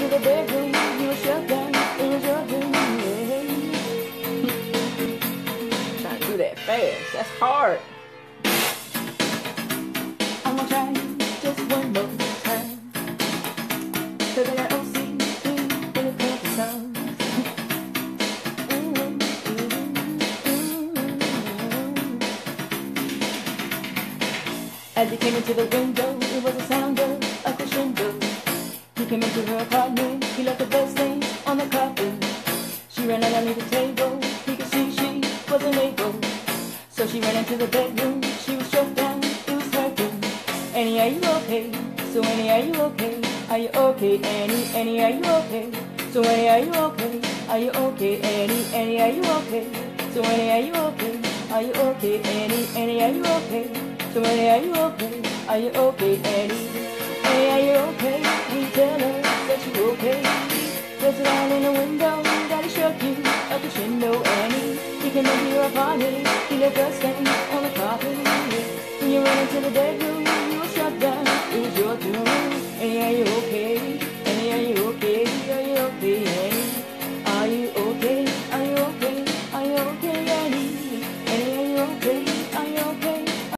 into the bedroom, you were it was your. Yeah. Trying to do that fast, that's hard. I'm gonna try just one more time. Cause I got OCD in the purple sun. As he came into the window, it was a sound came into her apartment, he left the bed stains on the carpet. She ran underneath the table, he could see she wasn't able. So she ran into the bedroom, she was choked down, it was hurting. Annie, are you okay? So Annie, are you okay? Are you okay, Annie? Annie, are you okay? So Annie, are you okay? Are you okay, Annie? Annie, are you okay? So Annie, are you okay? Are you okay, Annie? Annie, are you okay? So Annie, are you okay? Are you okay, Annie? Just down in the window, daddy struck you a crescendo, Annie. He can came into your apartment, he left a stain on the carpet. When you ran into the bedroom,